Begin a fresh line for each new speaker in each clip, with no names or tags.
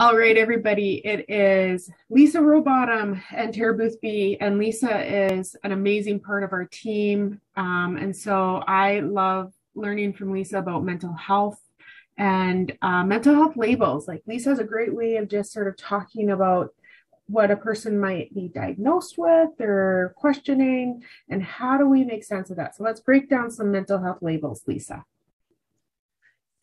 All right, everybody. It is Lisa Rowbottom and Tara Boothby, and Lisa is an amazing part of our team. Um, and so I love learning from Lisa about mental health and uh, mental health labels. Like Lisa has a great way of just sort of talking about what a person might be diagnosed with or questioning, and how do we make sense of that? So let's break down some mental health labels, Lisa.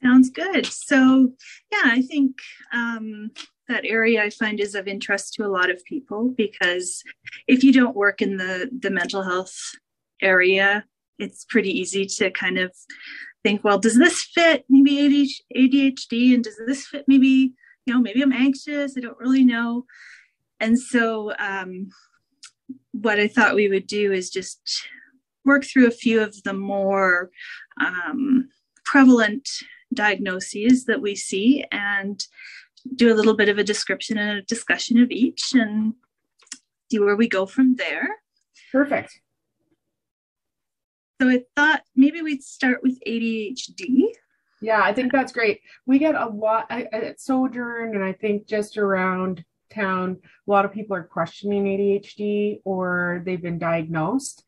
Sounds good. So, yeah, I think um, that area I find is of interest to a lot of people because if you don't work in the the mental health area, it's pretty easy to kind of think, well, does this fit maybe ADHD, and does this fit maybe you know maybe I'm anxious, I don't really know, and so um, what I thought we would do is just work through a few of the more um, prevalent diagnoses that we see and do a little bit of a description and a discussion of each and see where we go from there.
Perfect.
So I thought maybe we'd start with ADHD.
Yeah, I think that's great. We get a lot at Sojourn, and I think just around town, a lot of people are questioning ADHD or they've been diagnosed.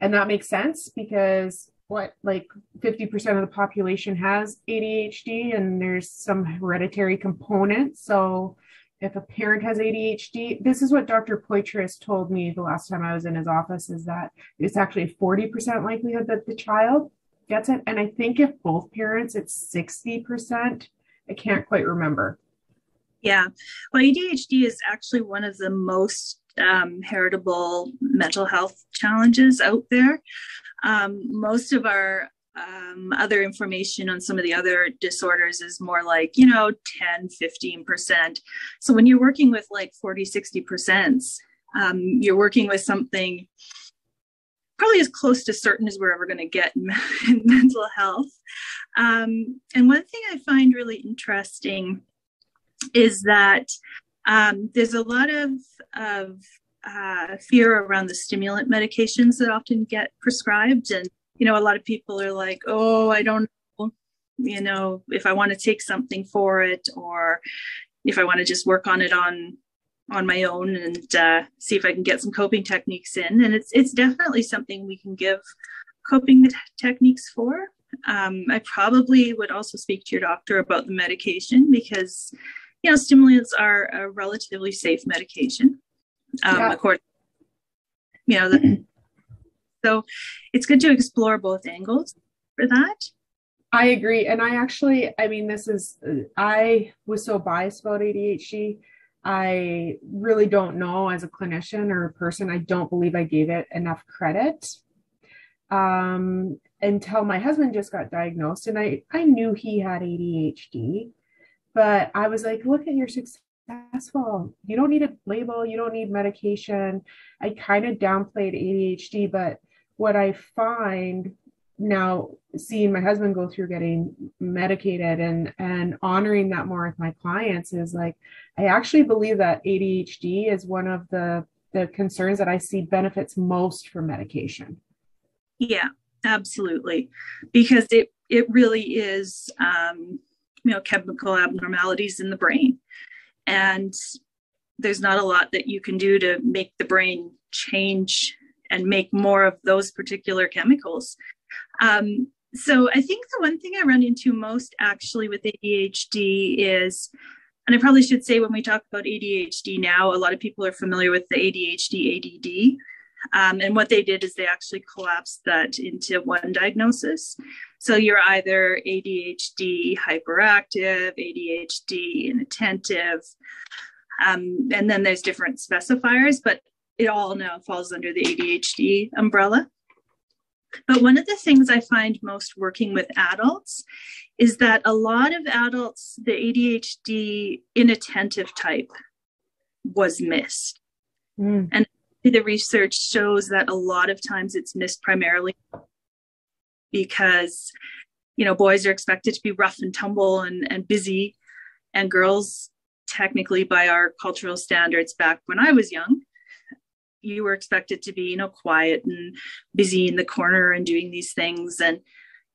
And that makes sense because what like 50% of the population has ADHD and there's some hereditary component. So if a parent has ADHD, this is what Dr. Poitras told me the last time I was in his office is that it's actually 40% likelihood that the child gets it. And I think if both parents, it's 60%. I can't quite remember.
Yeah. Well, ADHD is actually one of the most um, heritable mental health challenges out there. Um, most of our um, other information on some of the other disorders is more like, you know, 10, 15%. So when you're working with like 40, 60%, um, you're working with something probably as close to certain as we're ever going to get in, in, mental health. Um, and one thing I find really interesting is that um, there's a lot of, of uh, fear around the stimulant medications that often get prescribed. And, you know, a lot of people are like, oh, I don't know, you know, if I want to take something for it or if I want to just work on it on on my own and uh, see if I can get some coping techniques in. And it's it's definitely something we can give coping t- techniques for. Um, I probably would also speak to your doctor about the medication because, you know, stimulants are a relatively safe medication um, yeah. according you know the, so it's good to explore both angles for that.
I agree and i actually i mean this is i was so biased about adhd i really don't know as a clinician or a person i don't believe i gave it enough credit um, until my husband just got diagnosed and i i knew he had adhd but i was like look at your success successful. You don't need a label, you don't need medication. I kind of downplayed ADHD, but what I find now seeing my husband go through getting medicated and and honoring that more with my clients is like I actually believe that ADHD is one of the the concerns that I see benefits most from medication.
Yeah, absolutely. Because it it really is um, you know chemical abnormalities in the brain and there's not a lot that you can do to make the brain change and make more of those particular chemicals. Um, so I think the one thing I run into most actually with ADHD is, and I probably should say when we talk about ADHD now, a lot of people are familiar with the ADHD ADD. Um, and what they did is they actually collapsed that into one diagnosis. So you're either ADHD hyperactive, ADHD inattentive, um, and then there's different specifiers, but it all now falls under the ADHD umbrella. But one of the things I find most working with adults is that a lot of adults, the ADHD inattentive type was missed. Mm. And the research shows that a lot of times it's missed primarily because you know boys are expected to be rough and tumble and, and busy. And girls technically by our cultural standards back when i was young you were expected to be you know quiet and busy in the corner and doing these things. And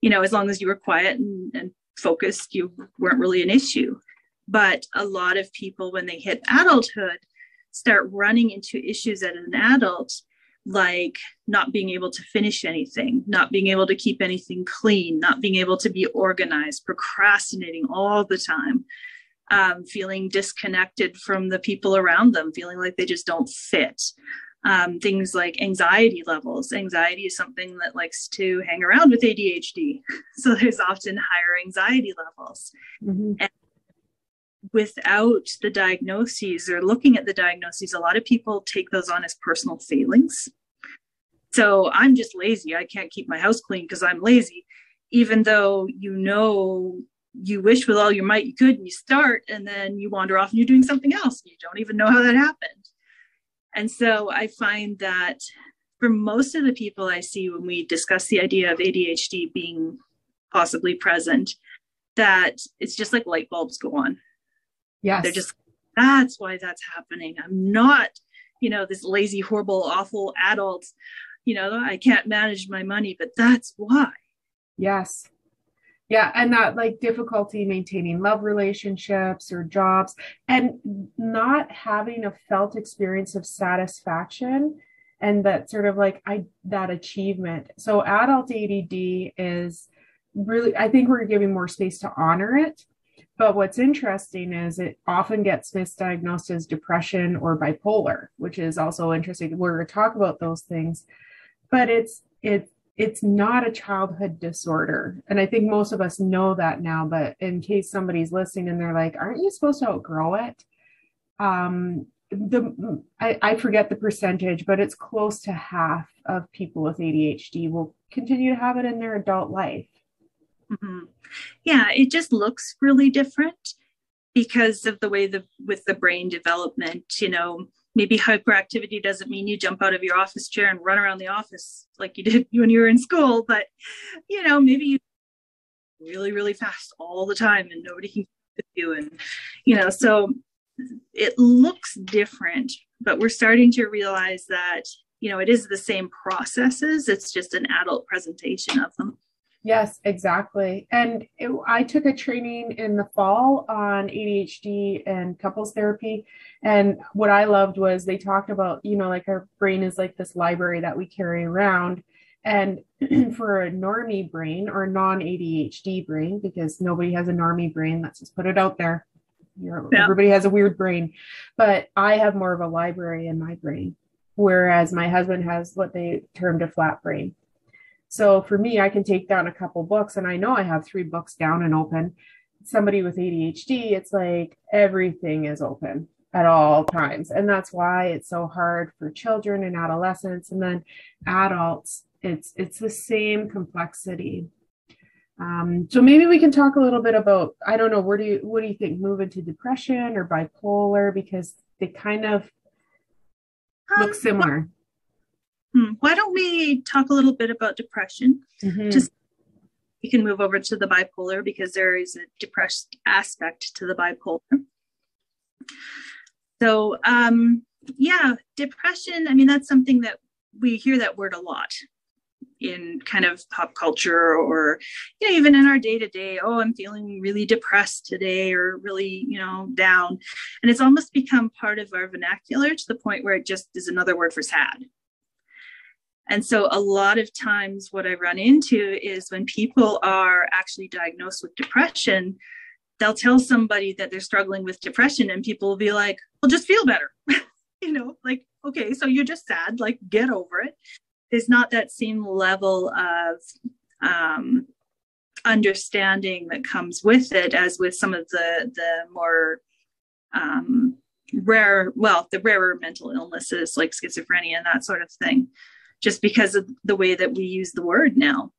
you know as long as you were quiet and, and focused you weren't really an issue. But a lot of people, when they hit adulthood, start running into issues as an adult, like not being able to finish anything, not being able to keep anything clean, not being able to be organized, procrastinating all the time, um, feeling disconnected from the people around them, feeling like they just don't fit. Um, things like anxiety levels. Anxiety is something that likes to hang around with ADHD. So there's often higher anxiety levels. Mm-hmm. And without the diagnoses or looking at the diagnoses, a lot of people take those on as personal failings. So I'm just lazy. I can't keep my house clean because I'm lazy, even though you know you wish with all your might you could and you start and then you wander off and you're doing something else. You don't even know how that happened. And so I find that for most of the people I see when we discuss the idea of ADHD being possibly present, that it's just like light bulbs go on.
Yes.
They're just, that's why that's happening. I'm not, you know, this lazy, horrible, awful adult. You know, I can't manage my money, but that's why.
Yes. Yeah. And that like difficulty maintaining love relationships or jobs and not having a felt experience of satisfaction and that sort of like I that achievement. So adult ADD is really I think we're giving more space to honor it but what's interesting is it often gets misdiagnosed as depression or bipolar, which is also interesting. We're going to talk about those things, but it's it it's not a childhood disorder, and I think most of us know that now. But in case somebody's listening and they're like, "Aren't you supposed to outgrow it?" Um, the I, I forget the percentage, but it's close to half of people with ADHD will continue to have it in their adult life.
Mm-hmm. Yeah, it just looks really different because of the way the with the brain development. You know, maybe hyperactivity doesn't mean you jump out of your office chair and run around the office like you did when you were in school, but you know, maybe you really really fast all the time and nobody can with you, and you know, so it looks different, but we're starting to realize that you know it is the same processes. It's just an adult presentation of them.
Yes, exactly. And it, I took a training in the fall on ADHD and couples therapy. And what I loved was they talked about, you know, like our brain is like this library that we carry around. And for a normie brain or non ADHD brain, because nobody has a normie brain, let's just put it out there. Yeah. Everybody has a weird brain, but I have more of a library in my brain, whereas my husband has what they termed a flat brain. So for me, I can take down a couple books and I know I have three books down and open. Somebody with ADHD, it's like everything is open at all times. And that's why it's so hard for children and adolescents and then adults. It's it's the same complexity. Um, so maybe we can talk a little bit about I don't know where do you what do you think move into depression or bipolar because they kind of look um, similar.
Hmm. Why don't we talk a little bit about depression? Mm-hmm. Just we can move over to the bipolar because there is a depressed aspect to the bipolar. So, um, yeah, depression. I mean, that's something that we hear that word a lot in kind of pop culture or you know even in our day to day oh i'm feeling really depressed today or really you know down and it's almost become part of our vernacular to the point where it just is another word for sad and so, a lot of times, what I run into is when people are actually diagnosed with depression, they'll tell somebody that they're struggling with depression, and people will be like, Well, just feel better. you know, like, okay, so you're just sad, like, get over it. There's not that same level of um, understanding that comes with it as with some of the, the more um, rare, well, the rarer mental illnesses like schizophrenia and that sort of thing just because of the way that we use the word now.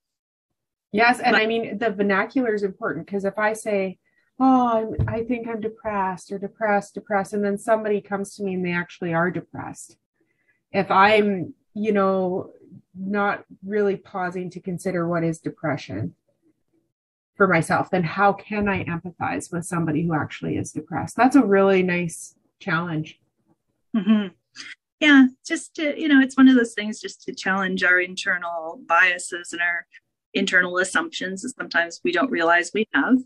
Yes, and but, I mean the vernacular is important because if I say, "Oh, I'm, I think I'm depressed," or "depressed, depressed," and then somebody comes to me and they actually are depressed, if I'm, you know, not really pausing to consider what is depression for myself, then how can I empathize with somebody who actually is depressed? That's a really nice challenge.
Mm-hmm yeah just to you know it's one of those things just to challenge our internal biases and our internal assumptions that sometimes we don't realize we have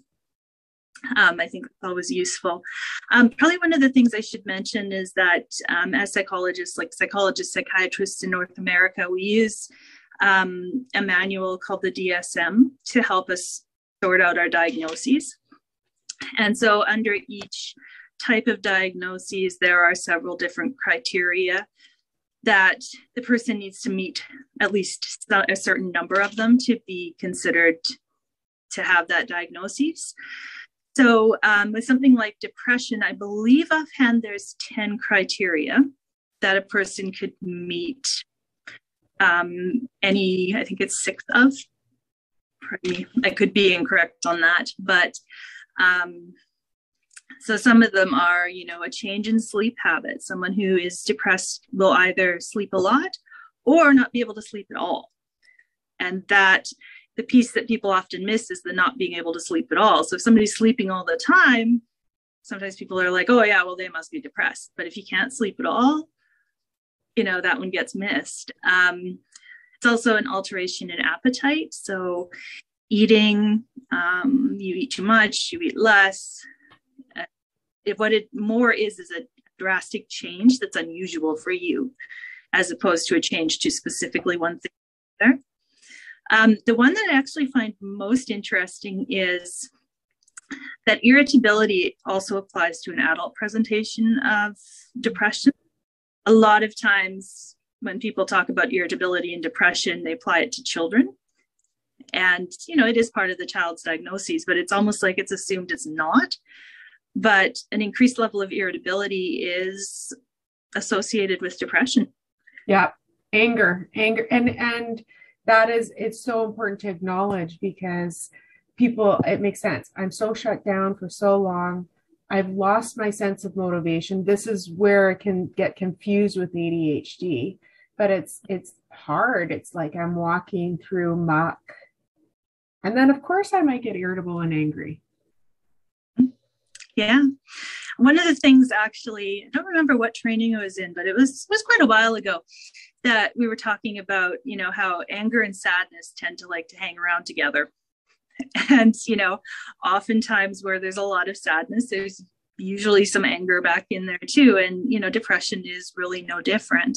Um, I think it's always useful. Um, probably one of the things I should mention is that um, as psychologists, like psychologists, psychiatrists in North America, we use um, a manual called the DSM to help us sort out our diagnoses. And so, under each type of diagnoses, there are several different criteria that the person needs to meet at least a certain number of them to be considered to have that diagnosis. So, um, with something like depression, I believe offhand there's 10 criteria that a person could meet um, any, I think it's six of. Pardon me, I could be incorrect on that, but um, so some of them are, you know, a change in sleep habits. Someone who is depressed will either sleep a lot or not be able to sleep at all. And that the piece that people often miss is the not being able to sleep at all. So if somebody's sleeping all the time, sometimes people are like, oh, yeah, well, they must be depressed. But if you can't sleep at all, you know, that one gets missed. Um, it's also an alteration in appetite. So eating, um, you eat too much, you eat less, what it more is is a drastic change that's unusual for you as opposed to a change to specifically one thing there um, the one that i actually find most interesting is that irritability also applies to an adult presentation of depression. A lot of times when people talk about irritability and depression they apply it to children. And you know it is part of the child's diagnoses but it's almost like it's assumed it's not but an increased level of irritability is associated with depression.
Yeah anger anger and and that is it's so important to acknowledge because people it makes sense. I'm so shut down for so long. I've lost my sense of motivation. This is where it can get confused with adhd but it's it's hard. It's like i'm walking through muck. And then of course i might get irritable and angry
yeah. One of the things actually, I don't remember what training I was in, but it was was quite a while ago that we were talking about, you know, how anger and sadness tend to like to hang around together. And, you know, oftentimes where there's a lot of sadness, there's usually some anger back in there too. And, you know, depression is really no different.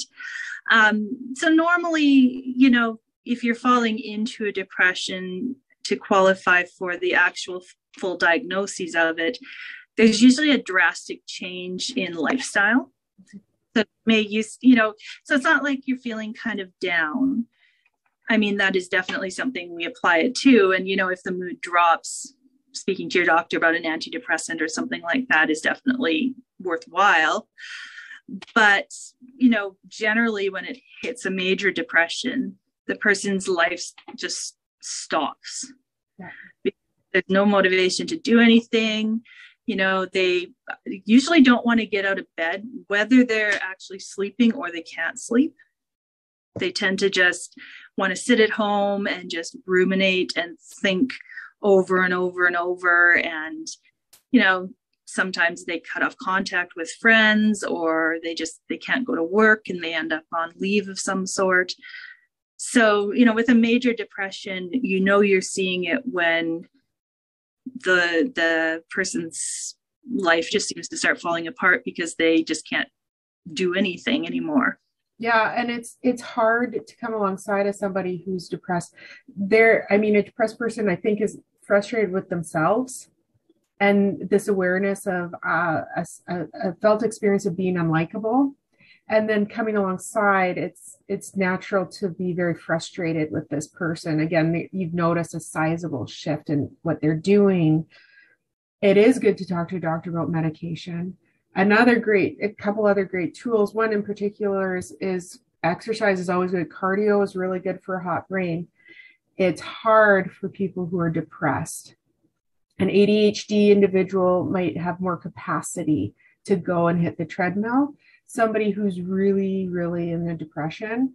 Um, so normally, you know, if you're falling into a depression to qualify for the actual full diagnoses of it, there's usually a drastic change in lifestyle. That may use you know so it's not like you're feeling kind of down. I mean that is definitely something we apply it to. And you know if the mood drops speaking to your doctor about an antidepressant or something like that is definitely worthwhile. But you know generally when it hits a major depression the person's life just stops. Yeah. there's no motivation to do anything you know they usually don't want to get out of bed whether they're actually sleeping or they can't sleep. They tend to just want to sit at home and just ruminate and think over and over and over and you know sometimes they cut off contact with friends or they just they can't go to work and they end up on leave of some sort. So you know with a major depression you know you're seeing it when the the person's life just seems to start falling apart because they just can't do anything anymore.
Yeah and it's it's hard to come alongside of somebody who's depressed. There i mean a depressed person i think is frustrated with themselves and this awareness of uh, a, a, felt experience of being unlikable and then coming alongside it's it's natural to be very frustrated with this person. Again you've noticed a sizable shift in what they're doing. It is good to talk to a doctor about medication. Another great a couple other great tools one in particular is, is exercise is always good. Cardio is really good for a hot brain. It's hard for people who are depressed. An adhd individual might have more capacity to go and hit the treadmill somebody who's really, really in the depression,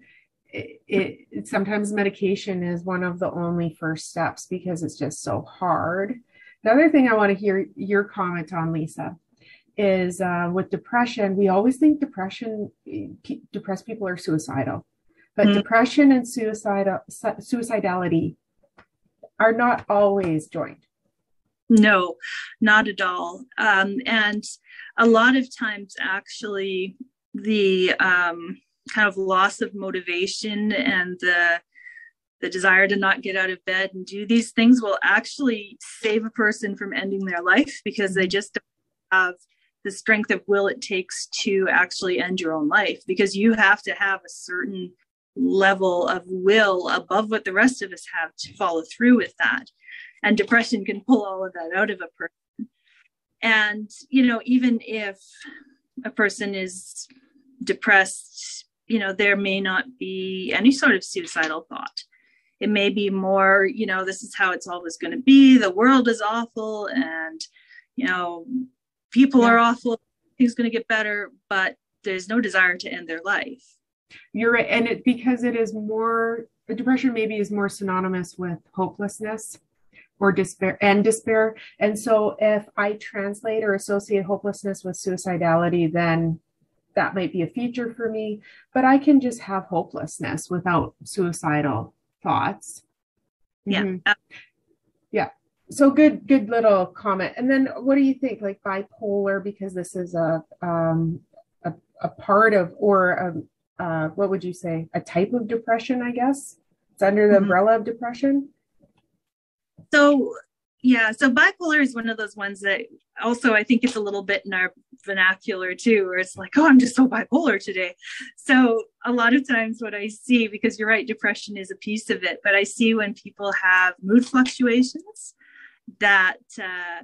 it, it, sometimes medication is one of the only first steps because it's just so hard. The other thing I want to hear your comment on, Lisa, is uh, with depression, we always think depression, depressed people are suicidal, but mm-hmm. depression and suicide, suicidality are not always joined.
No, not at all. Um, and a lot of times, actually, the um, kind of loss of motivation and the the desire to not get out of bed and do these things will actually save a person from ending their life because they just don't have the strength of will it takes to actually end your own life because you have to have a certain level of will above what the rest of us have to follow through with that and depression can pull all of that out of a person. And you know even if a person is depressed you know there may not be any sort of suicidal thought. It may be more you know this is how it's always going to be the world is awful and you know people yeah. are awful things going to get better but there's no desire to end their life.
You're right and it because it is more depression maybe is more synonymous with hopelessness or despair and despair. And so if i translate or associate hopelessness with suicidality then that might be a feature for me but i can just have hopelessness without suicidal thoughts.
Yeah. Mm-hmm.
yeah. So good good little comment. And then what do you think like bipolar because this is a um a, a part of or a, uh what would you say? A type of depression i guess? It's under the mm-hmm. umbrella of depression
so yeah so bipolar is one of those ones that also i think it's a little bit in our vernacular too where it's like oh i'm just so bipolar today. So a lot of times what i see because you're right depression is a piece of it but i see when people have mood fluctuations that uh,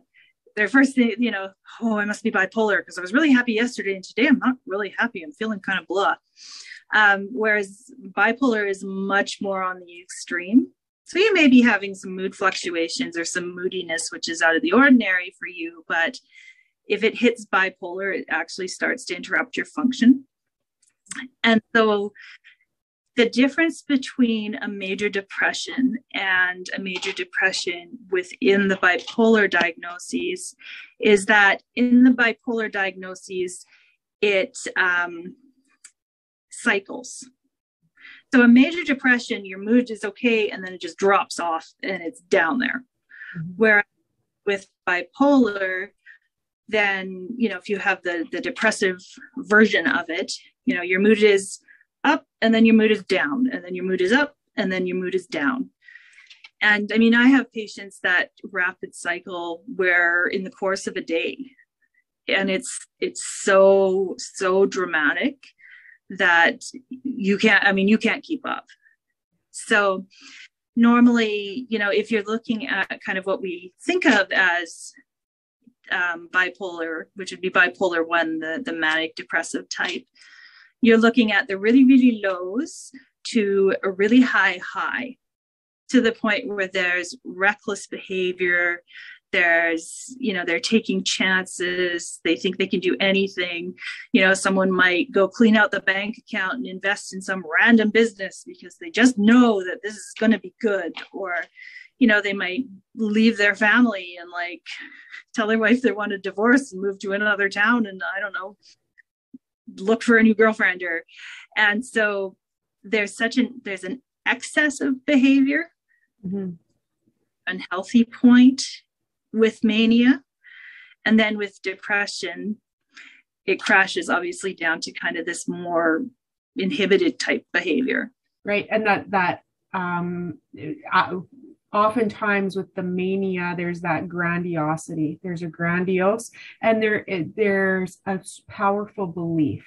their first thing you know oh i must be bipolar because i was really happy yesterday and today i'm not really happy. I'm feeling kind of blah. Um, whereas bipolar is much more on the extreme so you may be having some mood fluctuations or some moodiness, which is out of the ordinary for you. But if it hits bipolar, it actually starts to interrupt your function. And so the difference between a major depression and a major depression within the bipolar diagnoses is that in the bipolar diagnoses, it um, cycles. So a major depression, your mood is okay, and then it just drops off and it's down there. Mm-hmm. Whereas with bipolar, then you know if you have the the depressive version of it, you know your mood is up and then your mood is down, and then your mood is up and then your mood is down. And I mean, I have patients that rapid cycle where in the course of a day, and it's it's so so dramatic that you can't i mean you can't keep up. So normally you know if you're looking at kind of what we think of as um, bipolar which would be bipolar one the, the manic depressive type you're looking at the really really lows to a really high high to the point where there's reckless behavior there's you know they're taking chances. They think they can do anything. You know someone might go clean out the bank account and invest in some random business because they just know that this is going to be good. Or you know they might leave their family and like tell their wife they want a divorce and move to another town and i don't know look for a new girlfriend or and so there's such an there's an excess of behavior. Mm-hmm. unhealthy point with mania. And then with depression, it crashes obviously down to kind of this more inhibited type behavior.
Right. And that, that, um, uh, oftentimes with the mania there's that grandiosity there's a grandiose and there there's a powerful belief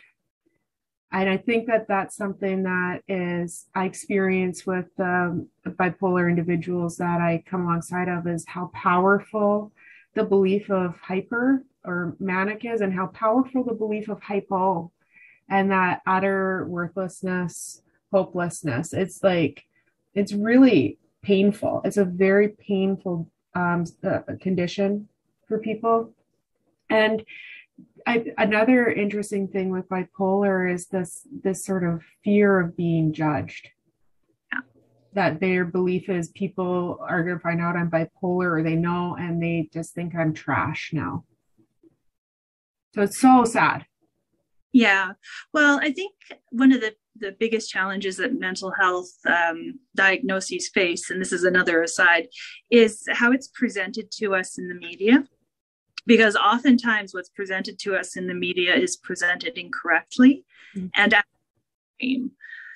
and i think that that's something that is i experience with um, bipolar individuals that i come alongside of is how powerful the belief of hyper or manic is and how powerful the belief of hypo and that utter worthlessness hopelessness. It's like it's really painful. It's a very painful um, uh, condition for people. And I, another interesting thing with bipolar is this this sort of fear of being judged. Yeah. That their belief is people are going to find out I'm bipolar or they know and they just think I'm trash now. So it's so sad.
Yeah. Well, I think one of the, the biggest challenges that mental health um, diagnoses face, and this is another aside, is how it's presented to us in the media. Because oftentimes what's presented to us in the media is presented incorrectly mm-hmm. and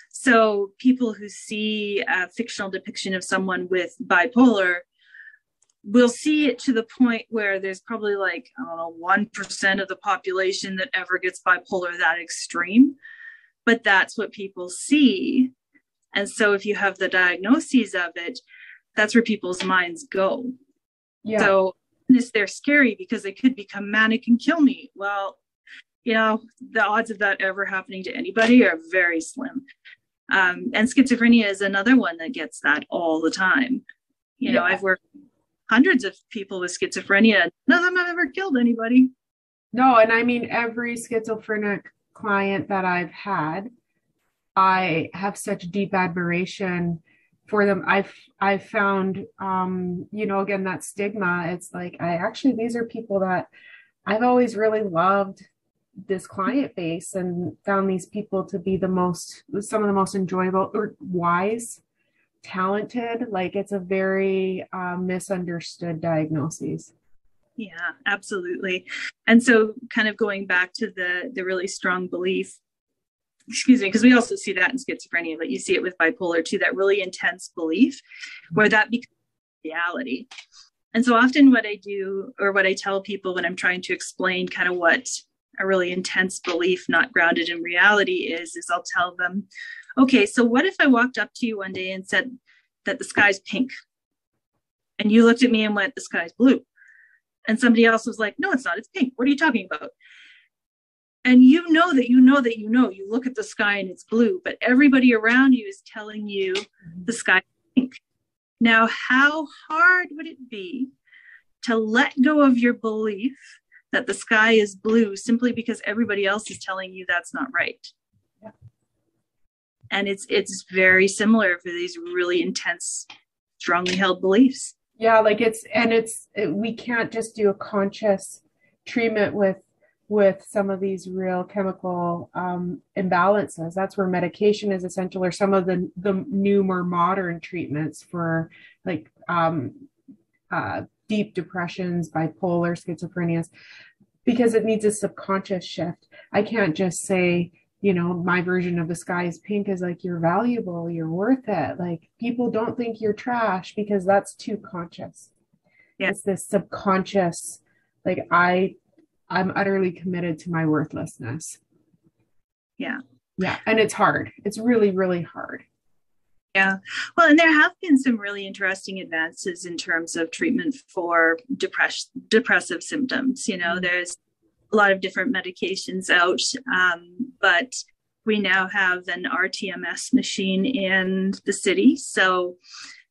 so people who see a fictional depiction of someone with bipolar will see it to the point where there's probably like I don't know one percent of the population that ever gets bipolar that extreme, but that's what people see. And so if you have the diagnoses of it, that's where people's minds go. Yeah. So they're scary because they could become manic and kill me. Well, you know, the odds of that ever happening to anybody are very slim. Um, and schizophrenia is another one that gets that all the time. You yeah. know, I've worked hundreds of people with schizophrenia. None of them have ever killed anybody.
No, and I mean every schizophrenic client that I've had, I have such deep admiration for them. I've I've found um, you know, again that stigma. It's like I actually these are people that I've always really loved this client base and found these people to be the most some of the most enjoyable or wise talented like it's a very uh, misunderstood diagnosis
yeah absolutely and so kind of going back to the the really strong belief excuse me because we also see that in schizophrenia but you see it with bipolar too that really intense belief where that becomes reality and so often what i do or what i tell people when i'm trying to explain kind of what a really intense belief not grounded in reality is is i'll tell them okay, so what if I walked up to you one day and said that the sky's pink? And you looked at me and went, the sky's blue. And somebody else was like, no, it's not, it's pink. What are you talking about? And you know that you know that you know. You look at the sky and it's blue, but everybody around you is telling you the sky pink. Now, how hard would it be to let go of your belief that the sky is blue simply because everybody else is telling you that's not right? yeah. and it's it's very similar for these really intense strongly held beliefs
yeah like it's and it's it, we can't just do a conscious treatment with with some of these real chemical um, imbalances that's where medication is essential or some of the the new more modern treatments for like um, uh, deep depressions bipolar schizophrenias because it needs a subconscious shift i can't just say you know, my version of the sky is pink is like you're valuable, you're worth it. Like people don't think you're trash because that's too conscious. Yeah. It's this subconscious, like I I'm utterly committed to my worthlessness.
Yeah.
Yeah. And it's hard. It's really, really hard.
Yeah. Well, and there have been some really interesting advances in terms of treatment for depress- depressive symptoms. You know, mm-hmm. there's a lot of different medications out, um, but we now have an RTMS machine in the city. So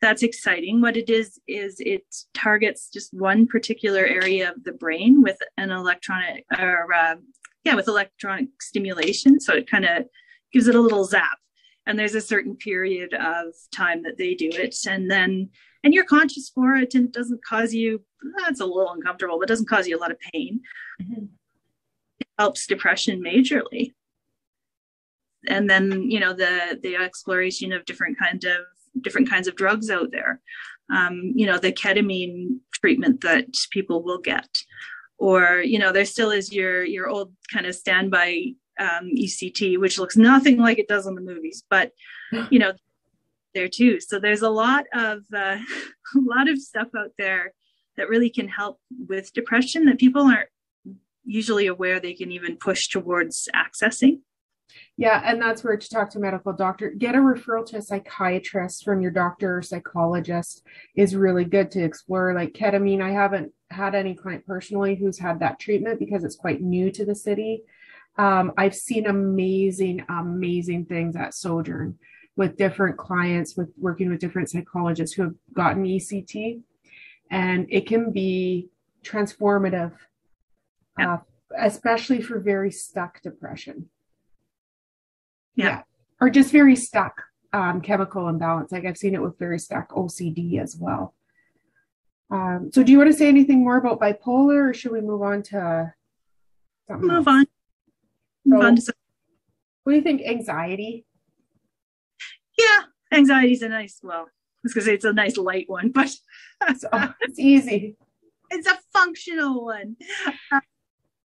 that's exciting. What it is, is it targets just one particular area of the brain with an electronic, or uh, yeah, with electronic stimulation. So it kind of gives it a little zap. And there's a certain period of time that they do it. And then, and you're conscious for it and it doesn't cause you, that's a little uncomfortable, but doesn't cause you a lot of pain. Mm-hmm helps depression majorly and then you know the the exploration of different kind of different kinds of drugs out there. Um, you know the ketamine treatment that people will get. Or you know there still is your your old kind of standby um, ect which looks nothing like it does in the movies but you know there too. So there's a lot of uh, a lot of stuff out there that really can help with depression that people aren't usually aware they can even push towards accessing.
Yeah, and that's where to talk to a medical doctor. Get a referral to a psychiatrist from your doctor or psychologist is really good to explore. Like ketamine, I haven't had any client personally who's had that treatment because it's quite new to the city. Um, I've seen amazing, amazing things at Sojourn with different clients, with working with different psychologists who have gotten ECT, and it can be transformative uh, especially for very stuck depression. Yeah. Or just very stuck um, chemical imbalance. Like I've seen it with very stuck OCD as well. Um, so do you want to say anything more about bipolar or should we move on to
move else? on?
So, what do you think? Anxiety?
Yeah, anxiety is a nice, well, I was going to say it's a nice light one, but
so, it's easy.
It's a functional one.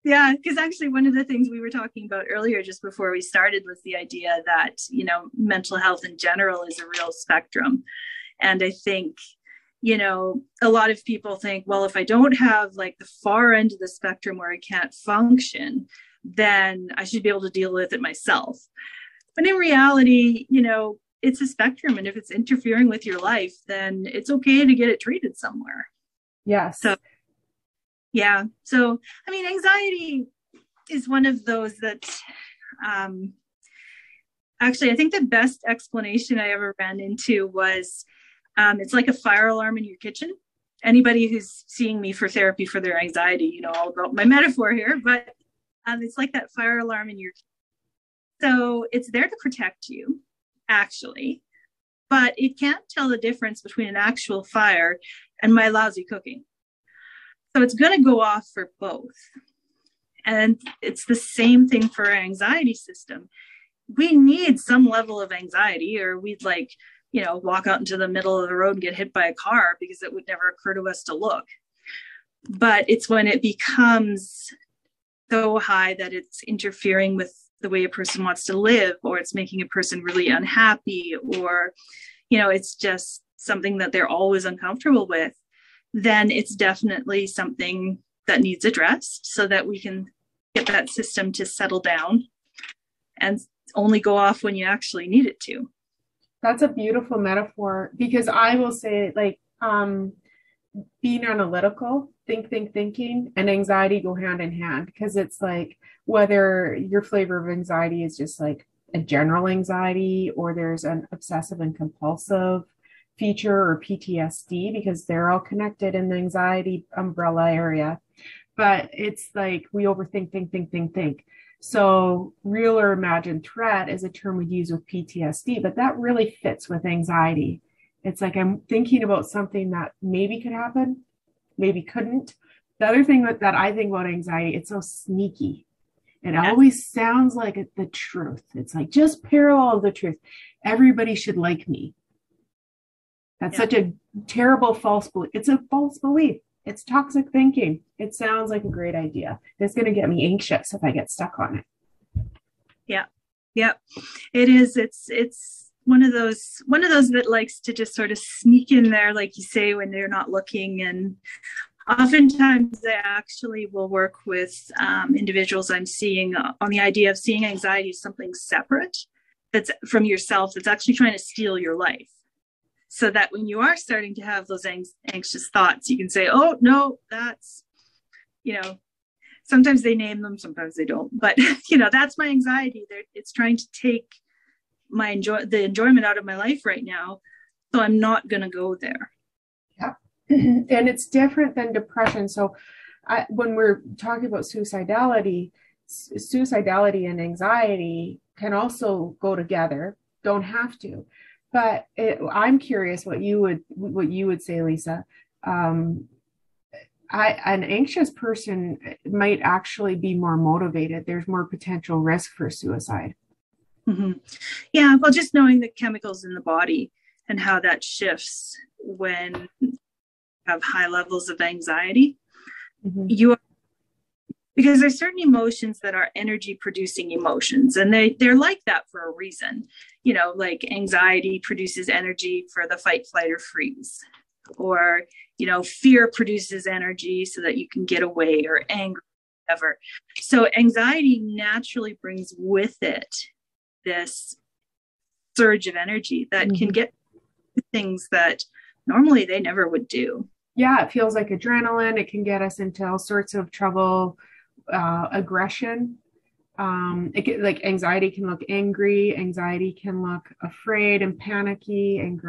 Yeah, because actually, one of the things we were talking about earlier, just before we started, was the idea that, you know, mental health in general is a real spectrum. And I think you know, a lot of people think, well, if I don't have like the far end of the spectrum where I can't function, then I should be able to deal with it myself. But in reality, you know, it's a spectrum. And if it's interfering with your life, then it's okay to get it treated somewhere.
Yes.
So, yeah. So, I mean, anxiety is one of those that, um, actually, I think the best explanation I ever ran into was um, it's like a fire alarm in your kitchen. Anybody who's seeing me for therapy for their anxiety, you know all about my metaphor here, but um, it's like that fire alarm in your. So it's there to protect you, actually, but it can't tell the difference between an actual fire and my lousy cooking. So it's going to go off for both. And it's the same thing for our anxiety system. We need some level of anxiety, or we'd like you know, walk out into the middle of the road and get hit by a car because it would never occur to us to look. But it's when it becomes so high that it's interfering with the way a person wants to live, or it's making a person really unhappy, or, you know, it's just something that they're always uncomfortable with, then it's definitely something that needs addressed so that we can get that system to settle down and only go off when you actually need it to.
That's a beautiful metaphor because I will say like um being analytical, think, think, thinking, and anxiety go hand in hand because it's like whether your flavor of anxiety is just like a general anxiety or there's an obsessive and compulsive feature or PTSD because they're all connected in the anxiety umbrella area. But it's like we overthink, think, think, think, think. So, real or imagined threat is a term we use with PTSD, but that really fits with anxiety. It's like I'm thinking about something that maybe could happen, maybe couldn't. The other thing that, that I think about anxiety, it's so sneaky. It always sounds like the truth. It's like just parallel the truth. Everybody should like me. That's yeah. such a terrible false belief. It's a false belief. It's toxic thinking. It sounds like a great idea. It's going to get me anxious if I get stuck on it.
Yeah. Yeah. It is. It's, it's, one of those one of those that likes to just sort of sneak in there like you say when they're not looking and oftentimes i actually will work with um, individuals i'm seeing on the idea of seeing anxiety as something separate that's from yourself that's actually trying to steal your life so that when you are starting to have those ang- anxious thoughts you can say oh no that's you know sometimes they name them sometimes they don't but you know that's my anxiety. They're, it's trying to take my enjoy the enjoyment out of my life right now so i'm not going to go there.
Yeah and it's different than depression. So I, when we're talking about suicidality suicidality and anxiety can also go together. Don't have to but it, I'm curious what you would what you would say, Lisa. Um, I, an anxious person might actually be more motivated. There's more potential risk for suicide.
Mm-hmm. Yeah, well, just knowing the chemicals in the body and how that shifts when you have high levels of anxiety, mm-hmm. you are because there's certain emotions that are energy producing emotions and they they're like that for a reason. You know like anxiety produces energy for the fight flight or freeze. Or you know fear produces energy so that you can get away or anger whatever. So anxiety naturally brings with it this surge of energy that mm-hmm. can get things that normally they never would do.
Yeah it feels like adrenaline. It can get us into all sorts of trouble uh, aggression. Um, it can, like anxiety can look angry, anxiety can look afraid and panicky, and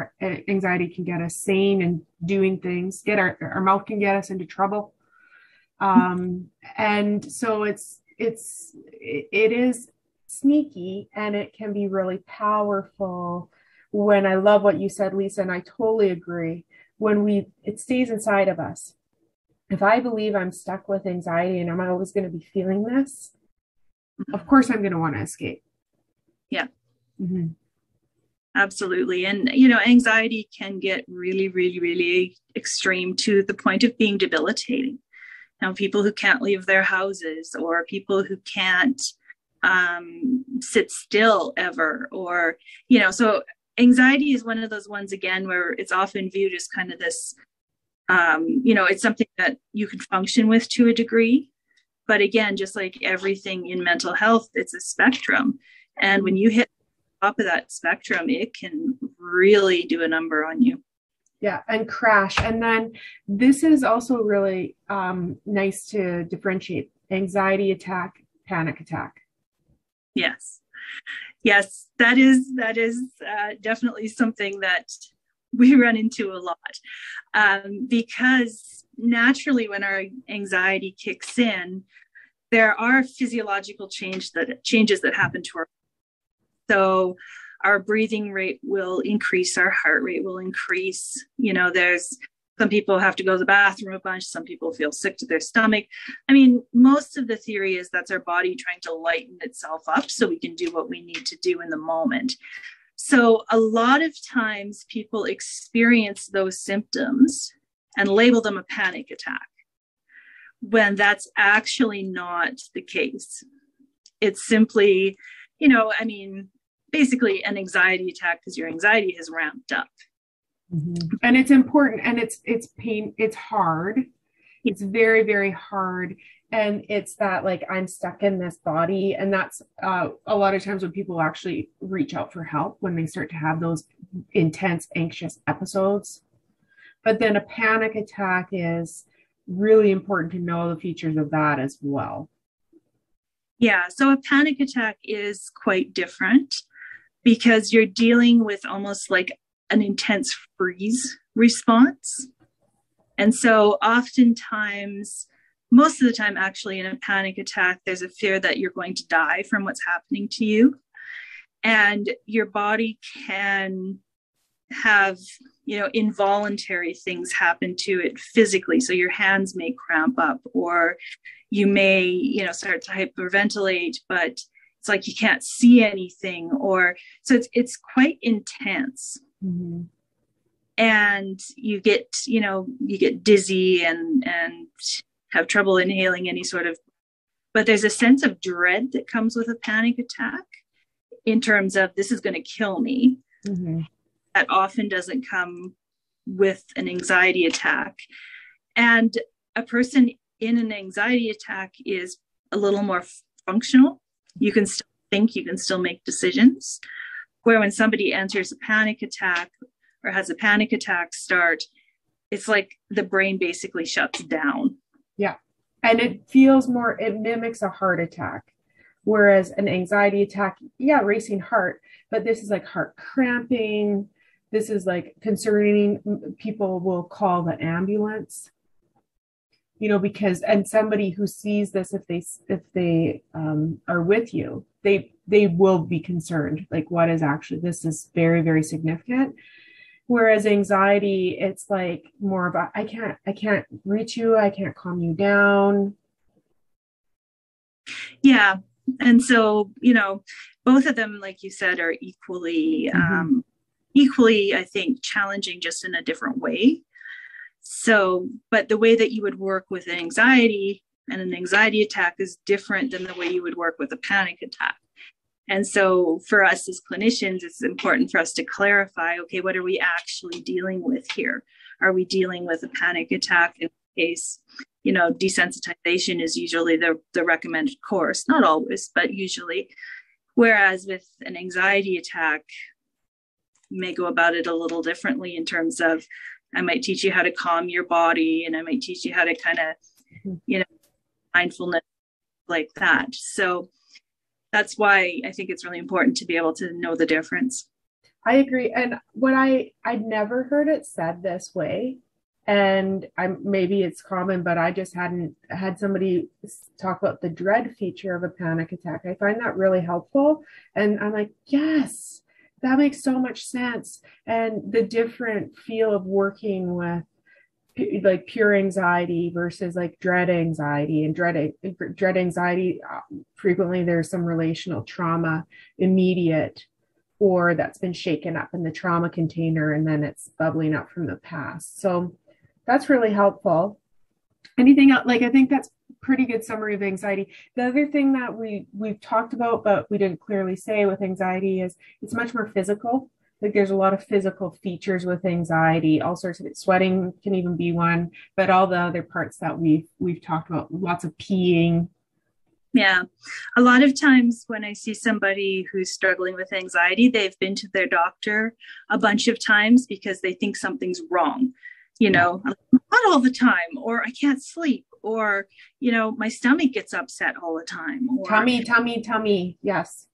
anxiety can get us sane and doing things. Get our our mouth can get us into trouble. Um, and so it's it's it, it is sneaky and it can be really powerful when I love what you said, Lisa, and I totally agree. When we it stays inside of us if I believe I'm stuck with anxiety and I'm always going to be feeling this, of course I'm going to want to escape.
Yeah. Mm-hmm. Absolutely. And, you know, anxiety can get really, really, really extreme to the point of being debilitating. Now, people who can't leave their houses or people who can't um, sit still ever, or, you know, so anxiety is one of those ones, again, where it's often viewed as kind of this, um, you know, it's something that you can function with to a degree. But again, just like everything in mental health, it's a spectrum. And when you hit top of that spectrum, it can really do a number on you.
Yeah, and crash. And then this is also really um, nice to differentiate anxiety attack, panic attack.
Yes, yes, that is that is uh, definitely something that we run into a lot um, because naturally, when our anxiety kicks in, there are physiological change that changes that happen to our so our breathing rate will increase, our heart rate will increase. You know, there's some people have to go to the bathroom a bunch, some people feel sick to their stomach. I mean, most of the theory is that's our body trying to lighten itself up so we can do what we need to do in the moment. So, a lot of times people experience those symptoms and label them a panic attack when that's actually not the case. It's simply, you know, I mean, basically an anxiety attack because your anxiety has ramped up.
Mm-hmm. And it's important and it's it's pain it's hard. It's very very hard and it's that like I'm stuck in this body and that's uh, a lot of times when people actually reach out for help when they start to have those intense anxious episodes. But then a panic attack is really important to know the features of that as well.
Yeah, so a panic attack is quite different because you're dealing with almost like an intense freeze response. And so, oftentimes, most of the time, actually, in a panic attack, there's a fear that you're going to die from what's happening to you. And your body can have, you know, involuntary things happen to it physically. So your hands may cramp up, or you may, you know, start to hyperventilate, but it's like you can't see anything or so it's it's quite intense mm-hmm. and you get you know you get dizzy and and have trouble inhaling any sort of but there's a sense of dread that comes with a panic attack in terms of this is going to kill me mm-hmm. that often doesn't come with an anxiety attack and a person in an anxiety attack is a little more functional you can still think, you can still make decisions. Where when somebody enters a panic attack or has a panic attack start, it's like the brain basically shuts down.
Yeah. And it feels more, it mimics a heart attack. Whereas an anxiety attack, yeah, racing heart, but this is like heart cramping. This is like concerning. People will call the ambulance you know because and somebody who sees this if they if they um, are with you they they will be concerned like what is actually this is very very significant whereas anxiety it's like more about i can't i can't reach you i can't calm you down
yeah and so you know both of them like you said are equally mm-hmm. um equally i think challenging just in a different way so, but the way that you would work with anxiety and an anxiety attack is different than the way you would work with a panic attack. And so, for us as clinicians, it's important for us to clarify okay, what are we actually dealing with here? Are we dealing with a panic attack in case, you know, desensitization is usually the, the recommended course, not always, but usually. Whereas with an anxiety attack, you may go about it a little differently in terms of I might teach you how to calm your body and I might teach you how to kind of, mm-hmm. you know, mindfulness like that. So that's why I think it's really important to be able to know the difference.
I agree. And what I I'd never heard it said this way. And I'm maybe it's common, but I just hadn't had somebody talk about the dread feature of a panic attack. I find that really helpful. And I'm like, yes, that makes so much sense. And the different feel of working with like pure anxiety versus like dread anxiety. And dread dread anxiety uh, frequently there's some relational trauma immediate or that's been shaken up in the trauma container and then it's bubbling up from the past. So that's really helpful. Anything else like i think that's pretty good summary of anxiety. The other thing that we we've talked about but we didn't clearly say with anxiety is it's much more physical like there's a lot of physical features with anxiety all sorts of it. Sweating can even be one but all the other parts that we've we've talked about lots of peeing.
Yeah. A lot of times when i see somebody who's struggling with anxiety they've been to their doctor a bunch of times because they think something's wrong you know not all the time or i can't sleep or you know my stomach gets upset all the time or,
tummy tummy tummy. Yes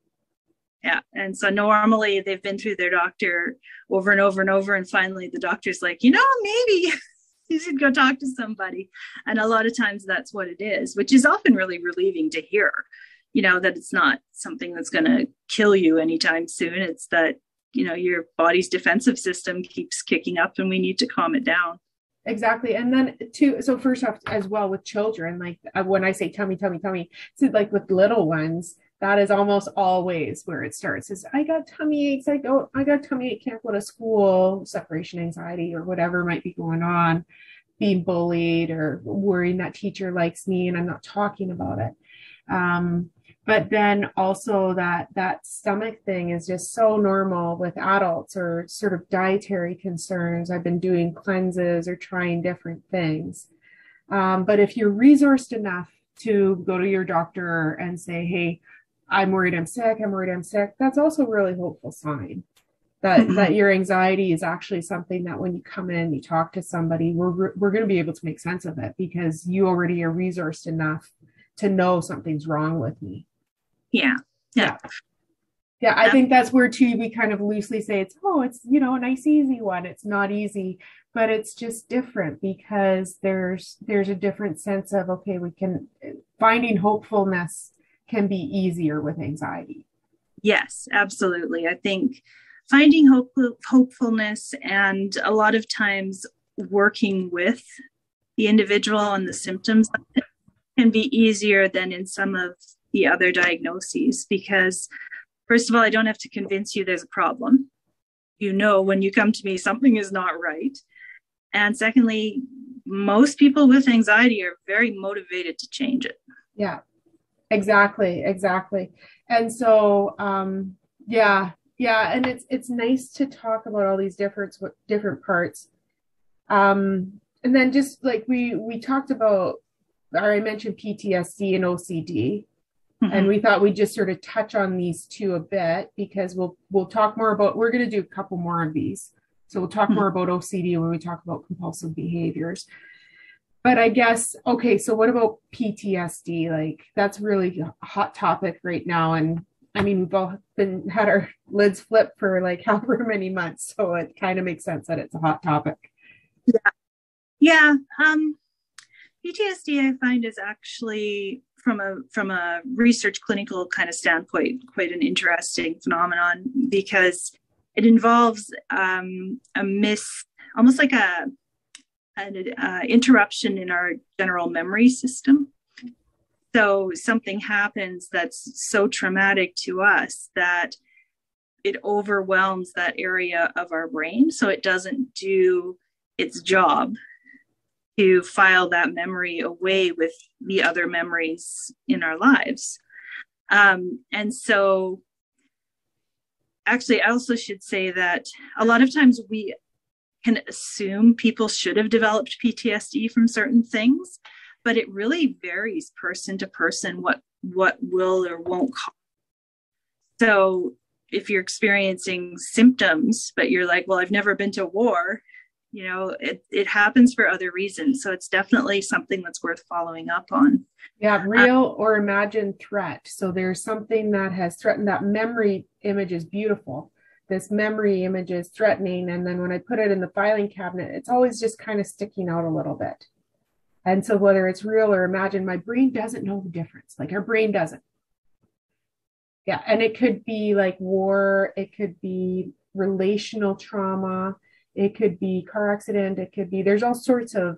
yeah. And so normally they've been through their doctor over and over and over and finally the doctor's like you know maybe you should go talk to somebody. And a lot of times that's what it is which is often really relieving to hear you know that it's not something that's going to kill you anytime soon. It's that you know your body's defensive system keeps kicking up and we need to calm it down.
Exactly. And then too so first off as well with children like uh, when i say tummy tummy tummy so like with little ones that is almost always where it starts is i got tummy aches i go i got tummy ache can't go to school separation anxiety or whatever might be going on being bullied or worrying that teacher likes me and i'm not talking about it. Um, but then also that that stomach thing is just so normal with adults or sort of dietary concerns. I've been doing cleanses or trying different things. Um, but if you're resourced enough to go to your doctor and say hey I'm worried I'm sick, I'm worried I'm sick, that's also a really hopeful sign that mm-hmm. that your anxiety is actually something that when you come in you talk to somebody we're we're going to be able to make sense of it because you already are resourced enough to know something's wrong with me.
Yeah.
Yeah. Yeah, I think that's where too we kind of loosely say it's oh it's you know a nice easy one. It's not easy, but it's just different because there's there's a different sense of okay we can finding hopefulness can be easier with anxiety.
Yes, absolutely. I think finding hope, hopefulness and a lot of times working with the individual and the symptoms can be easier than in some of the other diagnoses because first of all i don't have to convince you there's a problem you know when you come to me something is not right and secondly most people with anxiety are very motivated to change it
yeah exactly exactly. And so um yeah yeah and it's it's nice to talk about all these different different parts. Um and then just like we we talked about or i mentioned ptsd and ocd mm-hmm. and we thought we'd just sort of touch on these two a bit because we'll we'll talk more about we're going to do a couple more of these. So we'll talk mm-hmm. more about ocd when we talk about compulsive behaviors but I guess okay. So what about PTSD? Like that's really a hot topic right now, and I mean we've all been had our lids flipped for like however many months, so it kind of makes sense that it's a hot topic.
Yeah, yeah. Um, PTSD I find is actually from a from a research clinical kind of standpoint quite an interesting phenomenon because it involves um, a miss almost like a an uh, interruption in our general memory system. So something happens that's so traumatic to us that it overwhelms that area of our brain. So it doesn't do its job to file that memory away with the other memories in our lives. Um, and so, actually, I also should say that a lot of times we can assume people should have developed PTSD from certain things, but it really varies person to person what what will or won't cause. So if you're experiencing symptoms, but you're like, well, I've never been to war, you know, it, it happens for other reasons. So it's definitely something that's worth following up on.
Yeah, real um, or imagined threat. So there's something that has threatened that memory image is beautiful this memory image is threatening. And then when I put it in the filing cabinet, it's always just kind of sticking out a little bit. And so whether it's real or imagined, my brain doesn't know the difference. Like our brain doesn't. Yeah. And it could be like war, it could be relational trauma, it could be car accident it could be there's all sorts of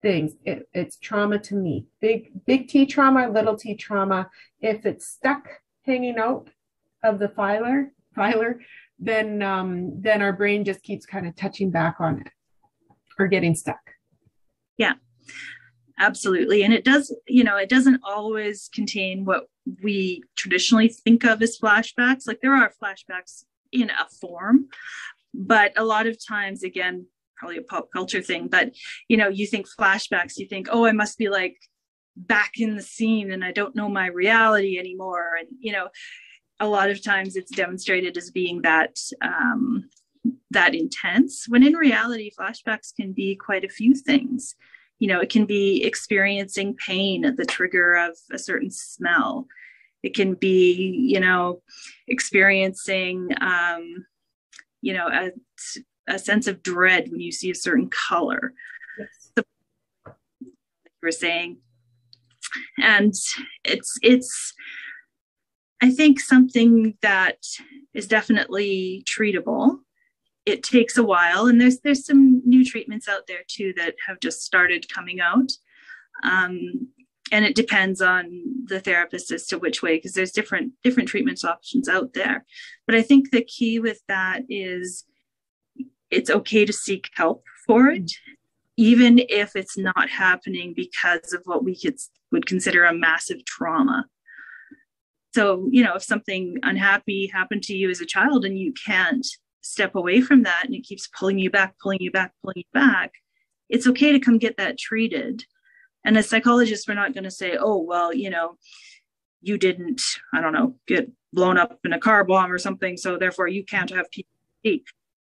things it, it's trauma to me big big t trauma little t trauma if it's stuck hanging out of the filer filer then um, then our brain just keeps kind of touching back on it or getting stuck.
Yeah absolutely. And it does you know it doesn't always contain what we traditionally think of as flashbacks. Like there are flashbacks in a form but a lot of times again probably a pop culture thing but you know you think flashbacks you think oh i must be like back in the scene and i don't know my reality anymore. And you know a lot of times it's demonstrated as being that um, that intense when in reality flashbacks can be quite a few things. You know it can be experiencing pain at the trigger of a certain smell. It can be you know experiencing um, you know a, a sense of dread when you see a certain color. Yes. so, you were saying. And it's it's I think something that is definitely treatable. It takes a while, and there's there's some new treatments out there too that have just started coming out. Um, and it depends on the therapist as to which way because there's different different treatment options out there but i think the key with that is it's okay to seek help for it even if it's not happening because of what we could would consider a massive trauma so, you know, if something unhappy happened to you as a child and you can't step away from that and it keeps pulling you back, pulling you back, pulling you back, it's okay to come get that treated. And as psychologists, we're not going to say, oh, well, you know, you didn't, I don't know, get blown up in a car bomb or something, so therefore you can't have PTSD.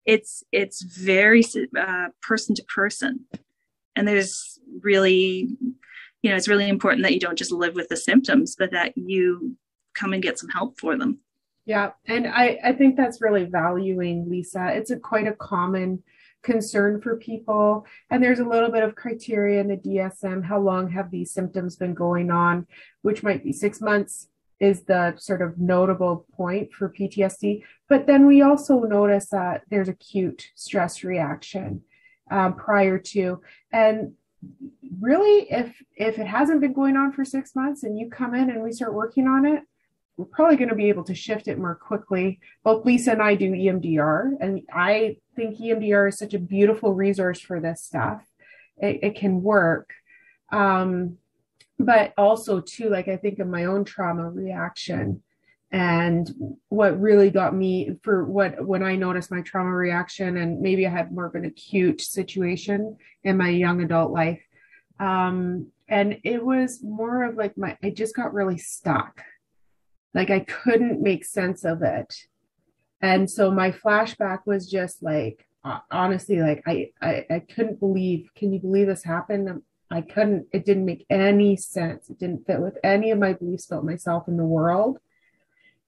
It's it's very uh, person to person, and there's really, you know, it's really important that you don't just live with the symptoms, but that you come and get some help for them.
Yeah, and I, I think that's really valuing Lisa. It's a quite a common concern for people. And there's a little bit of criteria in the DSM. How long have these symptoms been going on? Which might be six months is the sort of notable point for PTSD. But then we also notice that there's acute stress reaction um, prior to. And really, if if it hasn't been going on for six months and you come in and we start working on it, we're probably going to be able to shift it more quickly. Both Lisa and I do EMDR, and I think EMDR is such a beautiful resource for this stuff. It, it can work. Um, but also, too, like I think of my own trauma reaction. And what really got me for what when I noticed my trauma reaction, and maybe I had more of an acute situation in my young adult life. Um, and it was more of like my, I just got really stuck like I couldn't make sense of it. And so my flashback was just like, honestly, like I, I, I couldn't believe, can you believe this happened? Um, I couldn't, it didn't make any sense. It didn't fit with any of my beliefs about myself in the world.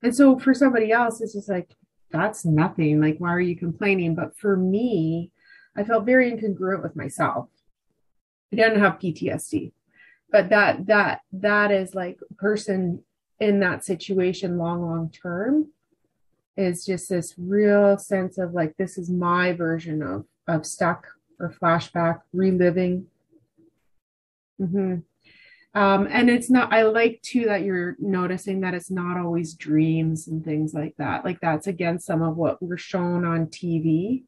And so for somebody else, it's just like, that's nothing. Like, why are you complaining? But for me, I felt very incongruent with myself. I didn't have PTSD, but that, that, that is like person in that situation long, long term is just this real sense of like, this is my version of, of stuck or flashback, reliving. Mm-hmm. Um, and it's not, I like too that you're noticing that it's not always dreams and things like that. Like that's against some of what we're shown on TV,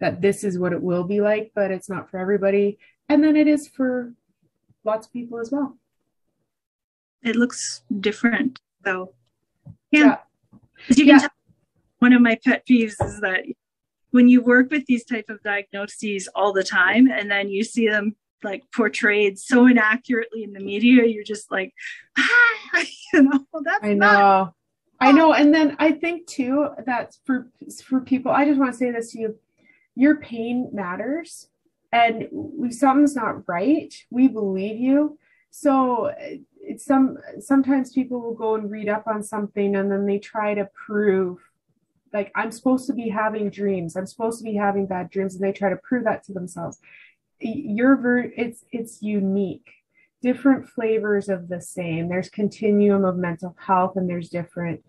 that this is what it will be like, but it's not for everybody. And then it is for lots of people as well
it looks different though. Yeah. yeah. you can yeah. tell, one of my pet peeves is that when you work with these type of diagnoses all the time and then you see them like portrayed so inaccurately in the media, you're just like, ah, you know, that's
I know. Not- I know. And then I think too that for for people, I just want to say this to you, your pain matters. And if something's not right. We believe you. So some sometimes people will go and read up on something and then they try to prove like i'm supposed to be having dreams i'm supposed to be having bad dreams and they try to prove that to themselves your ver- it's it's unique different flavors of the same there's continuum of mental health and there's different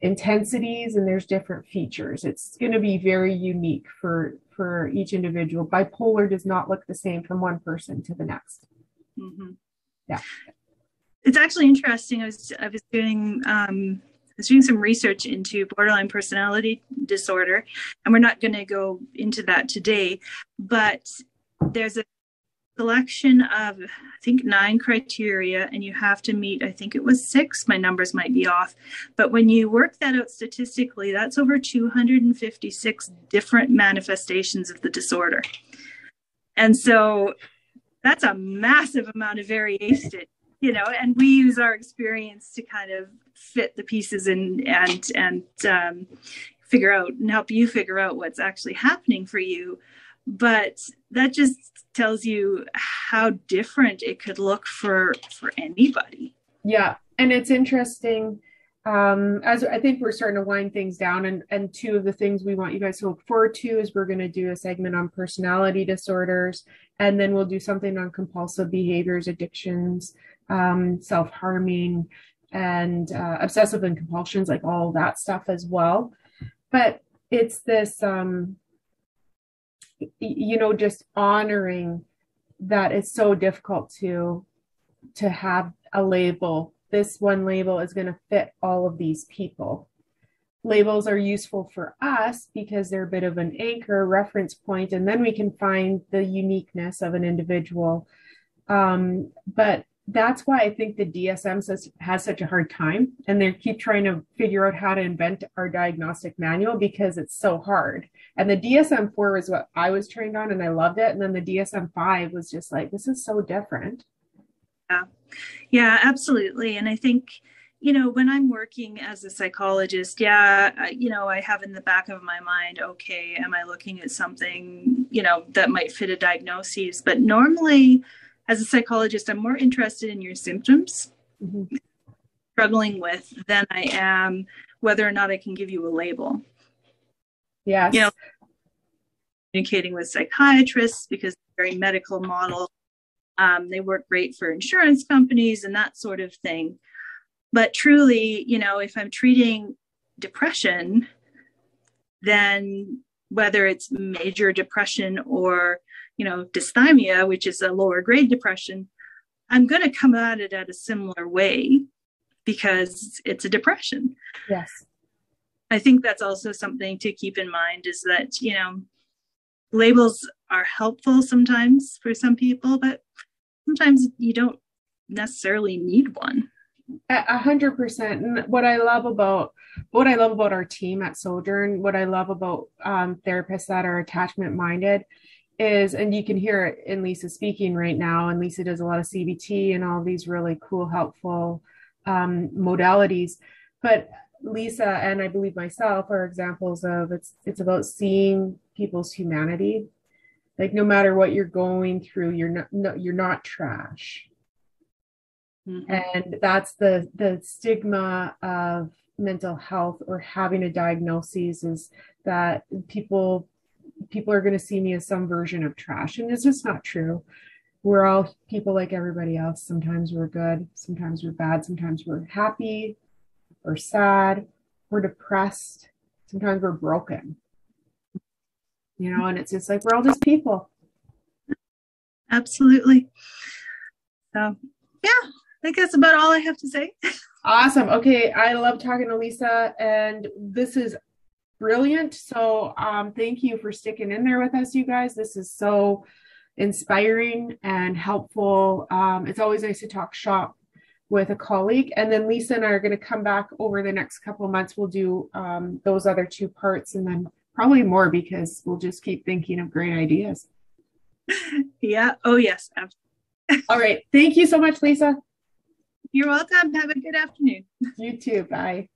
intensities and there's different features. It's going to be very unique for for each individual. Bipolar does not look the same from one person to the next. Mm-hmm. Yeah,
it's actually interesting. I was I was doing um, I was doing some research into borderline personality disorder, and we're not going to go into that today. But there's a selection of i think nine criteria and you have to meet i think it was six my numbers might be off but when you work that out statistically that's over 256 different manifestations of the disorder and so that's a massive amount of variation you know and we use our experience to kind of fit the pieces and and and um, figure out and help you figure out what's actually happening for you. But that just tells you how different it could look for for anybody.
Yeah. And it's interesting um, as I think we're starting to wind things down, and and two of the things we want you guys to look forward to is we're going to do a segment on personality disorders, and then we'll do something on compulsive behaviors, addictions, um, self harming, and uh, obsessive and compulsions, like all that stuff as well. But it's this um, you know just honoring that it's so difficult to to have a label. This one label is going to fit all of these people. Labels are useful for us because they're a bit of an anchor reference point and then we can find the uniqueness of an individual. Um, but that's why I think the DSM says, has such a hard time, and they keep trying to figure out how to invent our diagnostic manual because it's so hard. And the DSM four was what I was trained on, and I loved it. And then the DSM five was just like, this is so different.
Yeah, yeah, absolutely. And I think you know when i'm working as a psychologist yeah you know i have in the back of my mind okay am i looking at something you know that might fit a diagnosis but normally as a psychologist, I'm more interested in your symptoms mm-hmm. struggling with than I am whether or not I can give you a label.
Yes.
You know, communicating with psychiatrists because very medical model. Um, they work great for insurance companies and that sort of thing. But truly, you know, if I'm treating depression, then whether it's major depression or you know, dysthymia, which is a lower grade depression, I'm going to come at it at a similar way because it's a depression.
Yes.
I think that's also something to keep in mind is that, you know, labels are helpful sometimes for some people, but sometimes you don't necessarily need one.
A hundred percent. And what I love about what I love about our team at Sojourn, what I love about um, therapists that are attachment minded is, and you can hear it in Lisa speaking right now, and Lisa does a lot of CBT and all these really cool, helpful um, modalities. But Lisa and I believe myself are examples of it's it's about seeing people's humanity. Like no matter what you're going through, you're not no, you're not trash. Mm-hmm. And that's the the stigma of mental health or having a diagnosis is that people people are going to see me as some version of trash. And it's just not true. We're all people like everybody else. Sometimes we're good, sometimes we're bad, sometimes we're happy or sad, we're depressed, sometimes we're broken. You know, and it's just like we're all just people.
Absolutely. So, yeah, I think that's about all I have to say.
Awesome. Okay. I love talking to Lisa, and this is brilliant. So um, thank you for sticking in there with us, you guys. This is so inspiring and helpful. Um, it's always nice to talk shop with a colleague. And then Lisa and I are going to come back over the next couple of months. We'll do um, those other two parts and then probably more because we'll just keep thinking of great ideas.
Yeah. Oh, yes.
All right. Thank you so much, Lisa.
You're welcome. Have a good afternoon.
You too. Bye.